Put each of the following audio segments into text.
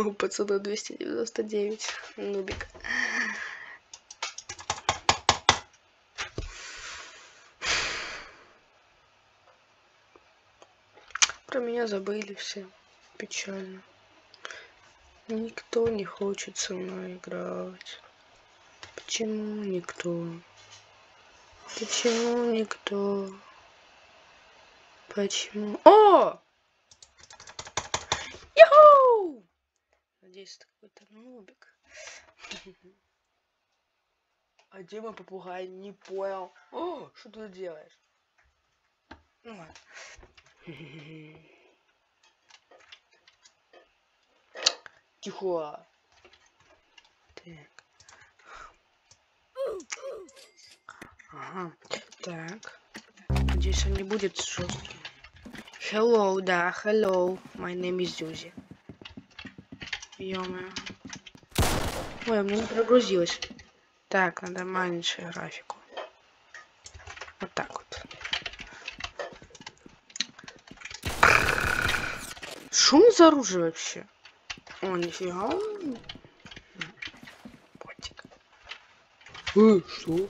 У пацана 299. Нубик. Про меня забыли все. Печально. Никто не хочет со мной играть. Почему никто? Почему никто? Почему? О! Надеюсь, это какой-то нубик. А где мой попугай? Не понял. О, что ты делаешь? Ну ладно. Тихо. Так. Ага. Так. Надеюсь, он не будет жестким. Hello, да, hello. My name is Зюзи. Ё Ой, у меня не прогрузилось. Так, надо маленькую графику. Вот так вот. Шум за оружие вообще? О, нифига. Ботик. Э, что?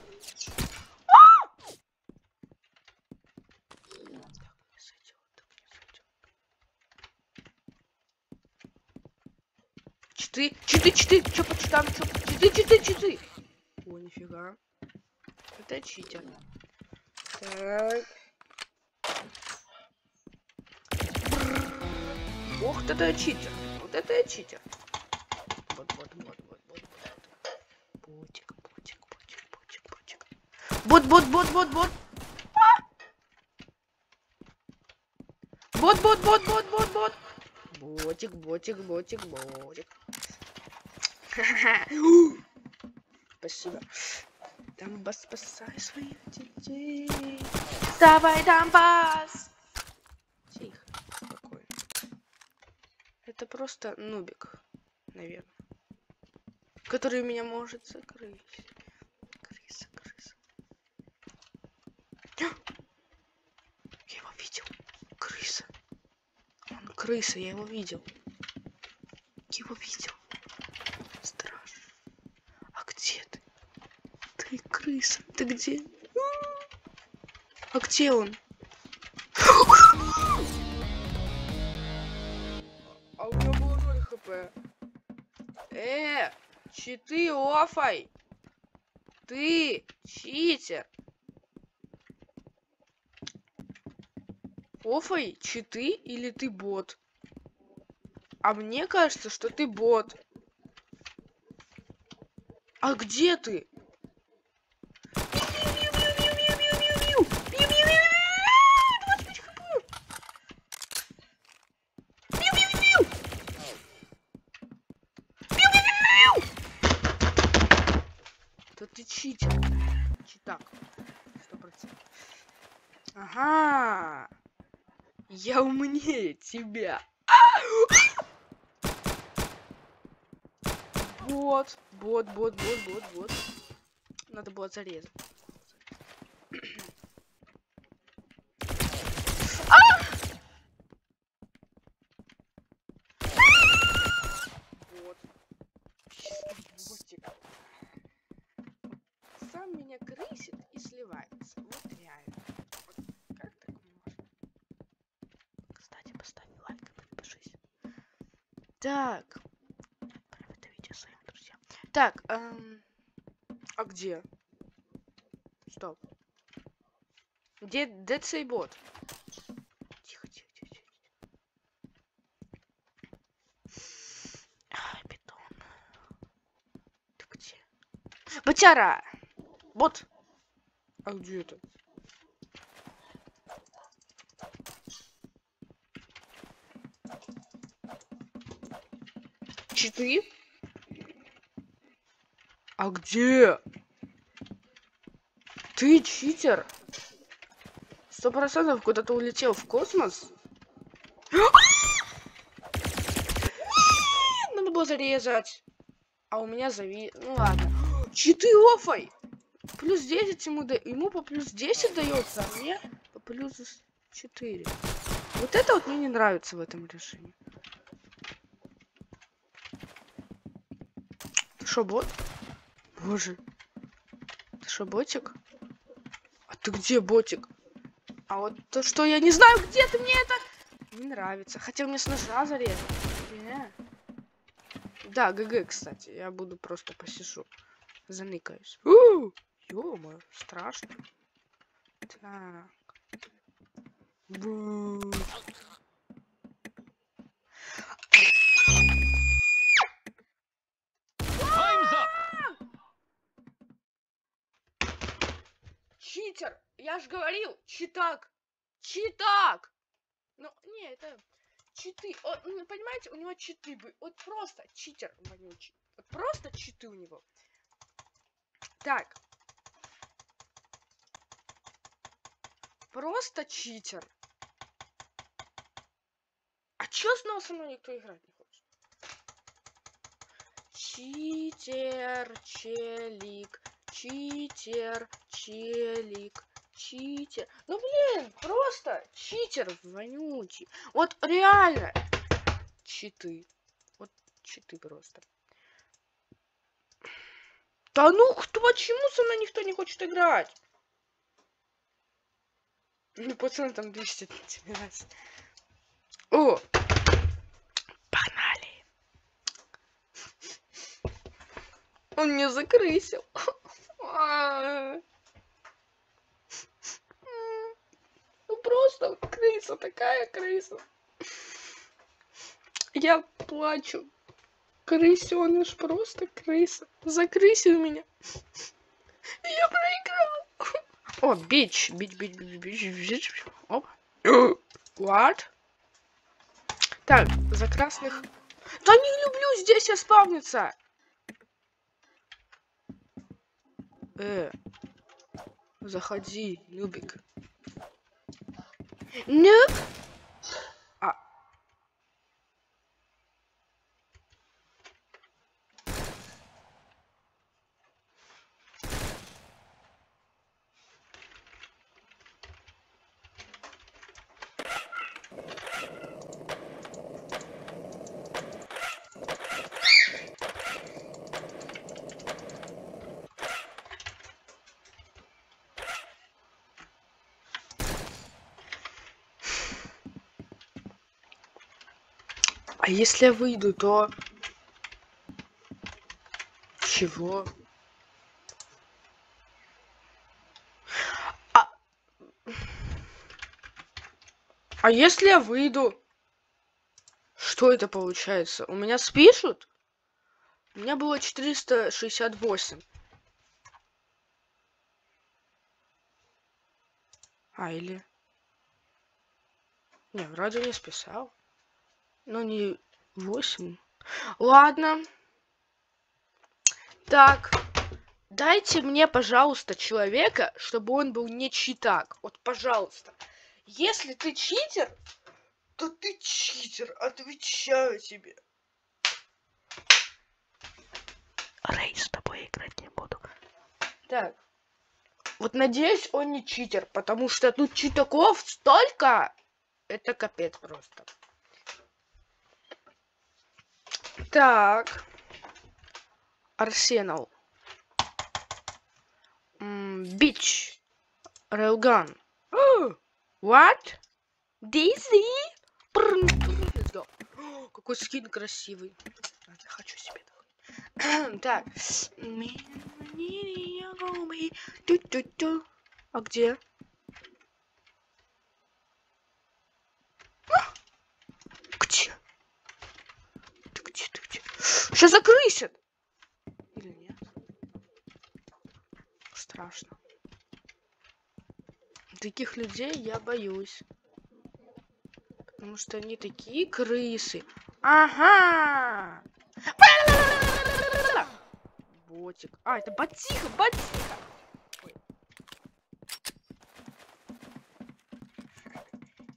Читы, читы, читы, чё по читам, чё? Читы, читы, читы. О, нифига. Это читер. Так. Ох, это читер. Вот это я читер. Вот, вот, вот, вот, вот, вот. Ботик, ботик, ботик, ботик, ботик. Бот, бот, бот, бот, бот. Бот, бот, бот, бот, бот, бот. Ботик, ботик, ботик, ботик. Спасибо. Дамбас, спасай своих детей. Давай, Дамбас. Тихо, спокойно. Это просто нубик, наверное. Который меня может закрыть. Крыса, крыса. Я его видел. Крыса. Он крыса, я его видел. Я его видел. Страшно. А где ты? Ты крыса. Ты где? А где он? А у него было 0 хп. Э, читы офай. Ты читер. Офай, читы или ты бот? А мне кажется, что ты бот. А где ты? Читер. Читак. Сто процентов. Ага. Я умнее тебя. Вот, бот, бот, бот, бот, бот. Надо было зарезать. Вот. Ботик. Сам меня крысит и сливается. Вот реально. Вот как так можно? Кстати, поставь лайк и подпишись. Так. Это видео своим друзьям. Так, эм... а где? Стоп. Где Dead? Тихо, тихо, тихо, тихо. Ай, бетон. Ты где? Бочара! Бот! А где это? Читы? А где? Ты читер? Сто процентов куда-то улетел в космос? Надо было зарезать. А у меня зави... Ну ладно. Читы офай! Плюс 10 ему, да... ему по плюс 10 дается, а мне по плюс 4. Вот это вот мне не нравится в этом режиме. Шо, бот? Боже. Ты шо, ботик? А ты где, ботик? А вот то, что я не знаю, где ты мне это... Не нравится. Хотел мне с ножа зарезать. Не. Да, ГГ, кстати. Я буду просто посижу. Заныкаюсь. Ё-моё, страшно. Так. Бу. Читер! Я ж говорил, читак! Читак! Ну, не, это читы. Он, ну, понимаете, у него читы бы. Вот просто читер вонючий. Вот просто читы у него. Так. Просто читер. А чё снова со мной никто играть не хочет? Читер, челик, читер, челик, читер. Ну блин, просто читер вонючий. Вот реально. Читы. Вот читы просто. Да ну кто, почему со мной никто не хочет играть? Ну, пацаны, там 217. О! Погнали! Он меня закрысил. Ну просто крыса, такая крыса. Я плачу. Крысеныш, просто крыса. Закрысил меня. Я проиграл. О, бич, бич, бич, бич, бич, бич. Оп. What? Так, за красных... Да не люблю здесь я спавниться. Э, заходи, Нубик. Нуб? А. Если я выйду, то... Чего? А... А если я выйду? Что это получается? У меня спишут? У меня было 468. А, или... Не, вроде не списал. Ну, не 8. Ладно. Так. Дайте мне, пожалуйста, человека, чтобы он был не читак. Вот, пожалуйста. Если ты читер, то ты читер. Отвечаю тебе. Рей, с тобой играть не буду. Так. Вот надеюсь, он не читер, потому что тут читаков столько. Это капец просто. Так. Арсенал. Бич. Рейлган. What? Go. Какой скин красивый. Я хочу себе такой. Так. А? Где? Ты где, ты где? Сейчас закрысят! Или нет? Страшно. Таких людей я боюсь. Потому что они такие крысы. Ага! Ботик. А, это ботиха, ботиха! Ой.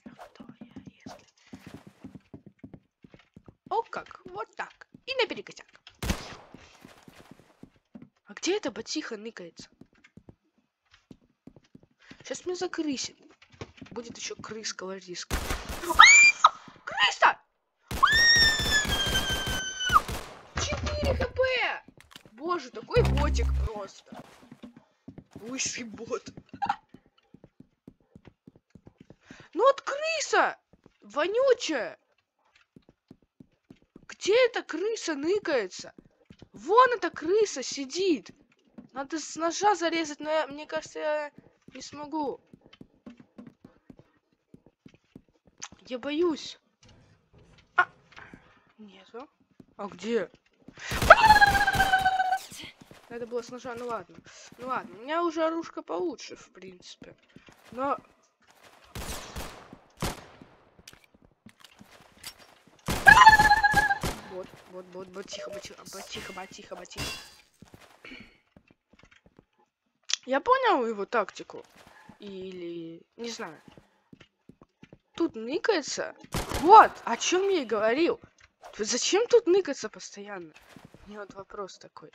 Кто я, если... О как, вот так. И наперекосяк. А где эта ботиха ныкается? Сейчас меня закрысит. Будет еще крыского риска. Крыса! 4 хп! Боже, такой ботик просто. Лысый бот. Ну вот крыса! Вонючая! Где эта крыса ныкается? Вон эта крыса сидит. Надо с ножа зарезать, но я, мне кажется, я не смогу. Я боюсь. А! Нету. А где? Надо было с ножа, ну ладно. Ну ладно, у меня уже оружка получше, в принципе. Но... Вот, вот, вот, вот, тихо, тихо, тихо, тихо, тихо. Я понял его тактику. Или... Не знаю. Тут ныкается. Вот, о чем я и говорил. Зачем тут ныкаться постоянно? У вот вопрос такой.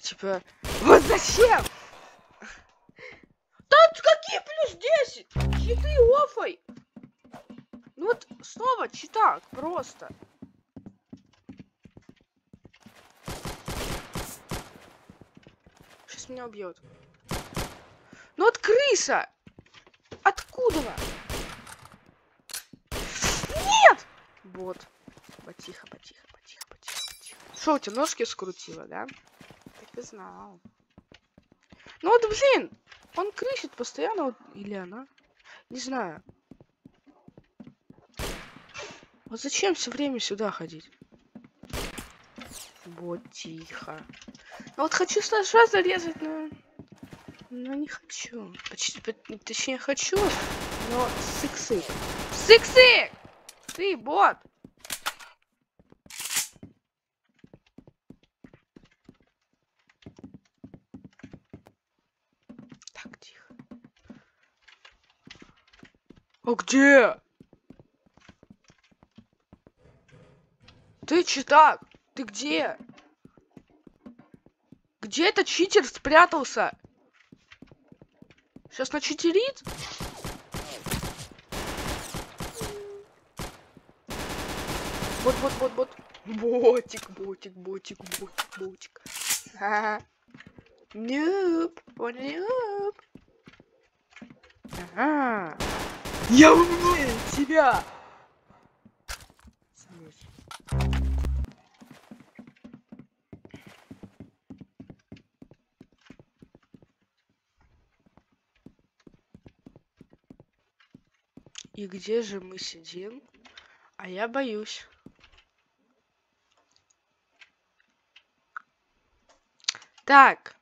Типа, вот зачем? Да какие плюс 10? Читы офай. Ну вот снова читак, просто. Сейчас меня убьет. Ну вот крыса! Откуда? Нет! Вот. Потихо, потихо, потихо, потихо, потихо. Что, у тебя ножки скрутило, да? Так и знал. Ну вот, блин, он крысит постоянно, вот, или она. Не знаю. Вот зачем все время сюда ходить? Вот, тихо. Ну вот хочу сначала зарезать, но... Но не хочу. Почти, точнее, хочу, но сыксы. Сыксы! Ты, бот! Так, тихо. А где? Ты читак? Ты где? Где этот читер спрятался? Сейчас начитерит? Вот, вот, вот, вот. Ботик, ботик, ботик, ботик, ботик. Ага. Нюп, нюп. Ага. Я умнее тебя! И где же мы сидим? А я боюсь. Так.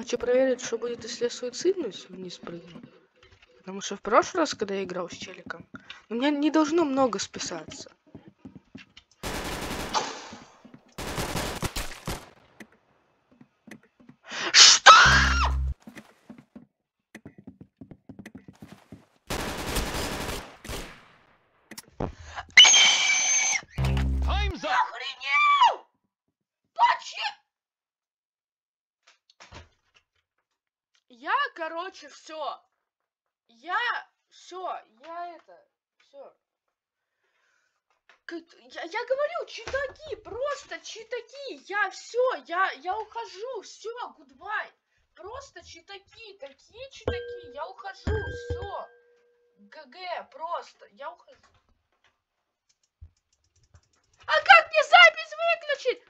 Хочу проверить, что будет, если я суициднусь вниз прыгну. Потому что в прошлый раз, когда я играл с челиком, у меня не должно много списаться. Я, короче, все. Я все, я это, все. Я, я говорю, читаки, просто читаки. Я все, я, я ухожу, все, goodbye. Просто читаки, такие читаки, я ухожу, все. GG, просто, я ухожу. А как мне запись выключить?